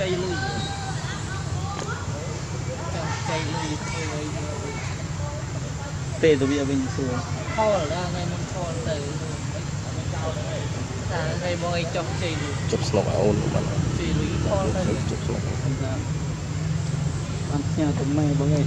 ចៃលុយចាំចៃលុយធ្វើអីទេទៅវាវិញសួរខលដល់ថ្ងៃមុនខលទៅតែថ្ងៃបងអីចុះចៃលុយជប់ស្នុកអូនបានចៃលុយខលទៅជប់ស្នុកបានផ្ញើទៅម៉ែបងឯង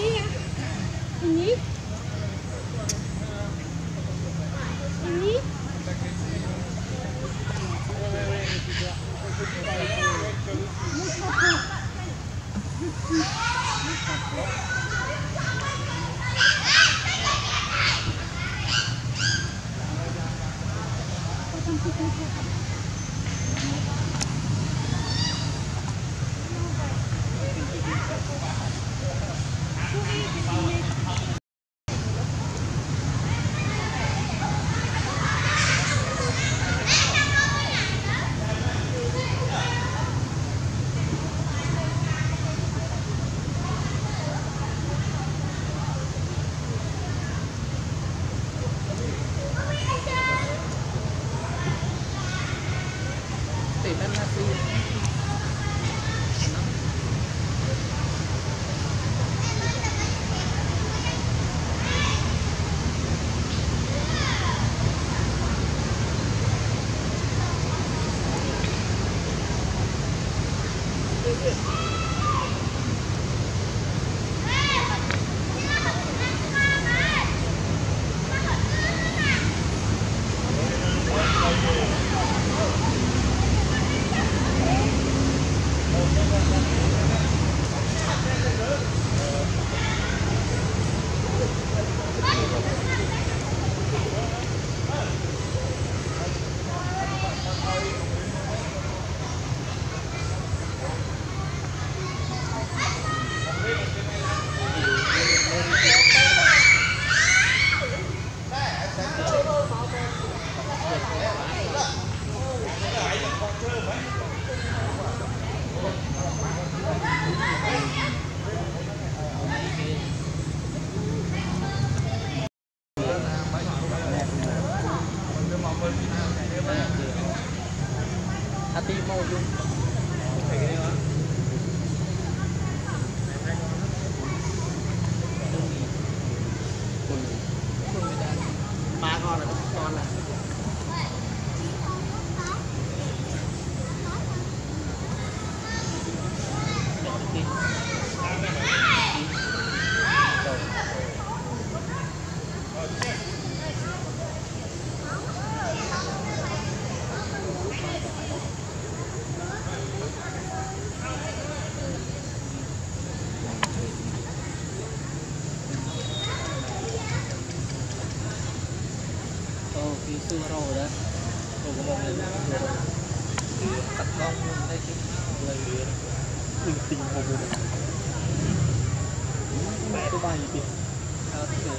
Yeah. Hati mau yung thì xưa rồi đó tôi có một người cắt bông lên đây chứ lấy bình tình hồ bụng mẹ tôi bay kìa à, thế